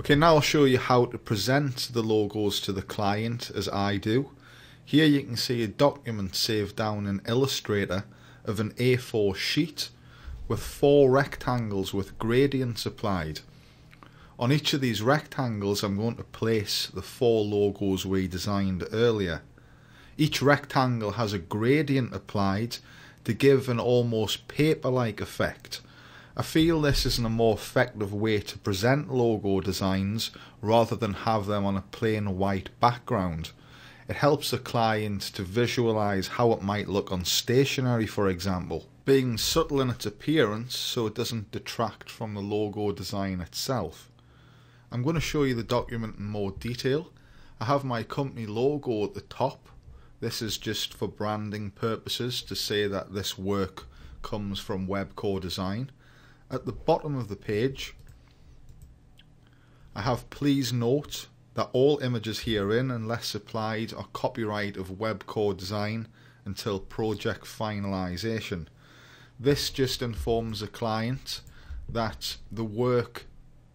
Okay, now I'll show you how to present the logos to the client as I do. Here you can see a document saved down in Illustrator of an A4 sheet with four rectangles with gradients applied. On each of these rectangles I'm going to place the four logos we designed earlier. Each rectangle has a gradient applied to give an almost paper-like effect. I feel this is a more effective way to present logo designs rather than have them on a plain white background. It helps the client to visualize how it might look on stationery for example, being subtle in its appearance so it doesn't detract from the logo design itself. I'm going to show you the document in more detail. I have my company logo at the top. This is just for branding purposes to say that this work comes from Webcore Design. At the bottom of the page I have please note that all images herein, unless supplied, are copyright of Webcore Design until project finalization. This just informs the client that the work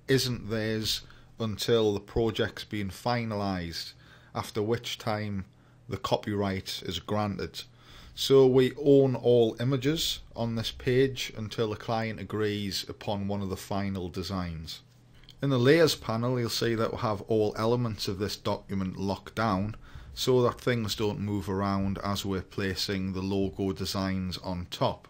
isn't theirs until the project's been finalized, after which time the copyright is granted. So we own all images on this page until the client agrees upon one of the final designs. In the layers panel you'll see that we'll have all elements of this document locked down so that things don't move around as we're placing the logo designs on top.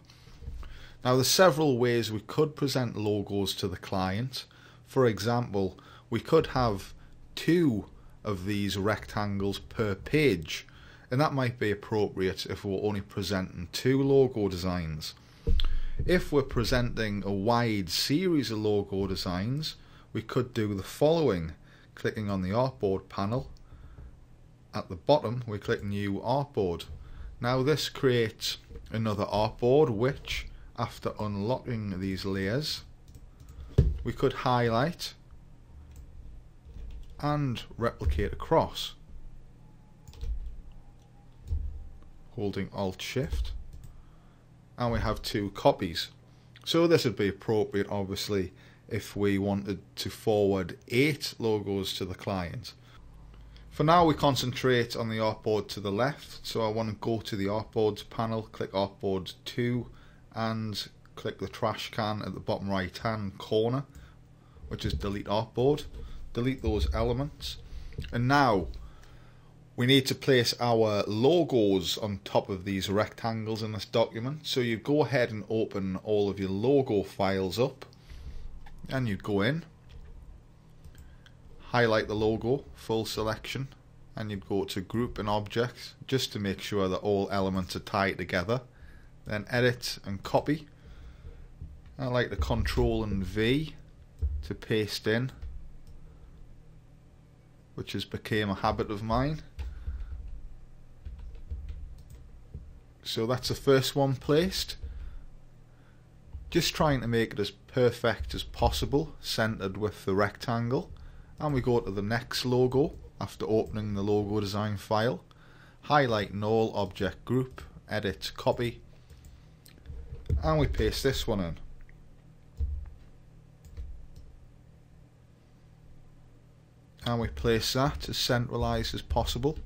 Now there's several ways we could present logos to the client. For example, we could have two of these rectangles per page and that might be appropriate if we're only presenting two logo designs. If we're presenting a wide series of logo designs we could do the following. Clicking on the artboard panel. At the bottom we click new artboard. Now this creates another artboard which after unlocking these layers we could highlight and replicate across holding alt shift and we have two copies so this would be appropriate obviously if we wanted to forward eight logos to the client. For now we concentrate on the artboard to the left so I want to go to the artboards panel, click artboard 2 and click the trash can at the bottom right hand corner which is delete artboard. Delete those elements and now we need to place our logos on top of these rectangles in this document. So you go ahead and open all of your logo files up and you'd go in highlight the logo full selection and you'd go to group and objects just to make sure that all elements are tied together. Then edit and copy. I like the control and V to paste in which has become a habit of mine so that's the first one placed. Just trying to make it as perfect as possible centered with the rectangle. And we go to the next logo after opening the logo design file. Highlight null object group edit copy. And we paste this one in. And we place that as centralized as possible.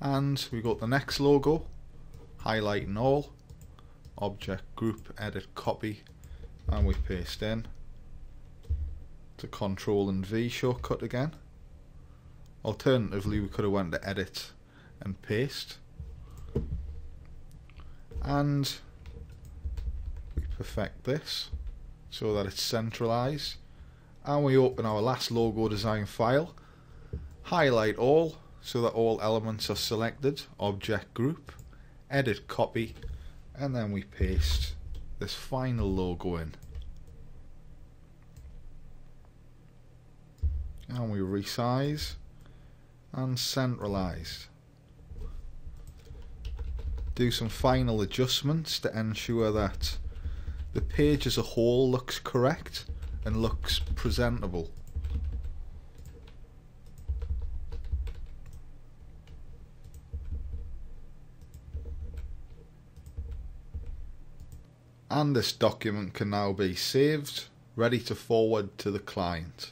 And we go to the next logo highlight all, object group edit copy and we paste in. To control and V shortcut again. Alternatively we could have went to edit and paste. And we perfect this so that it's centralized. And we open our last logo design file. Highlight all so that all elements are selected. Object group edit copy and then we paste this final logo in. And we resize and centralize. Do some final adjustments to ensure that the page as a whole looks correct and looks presentable and this document can now be saved ready to forward to the client.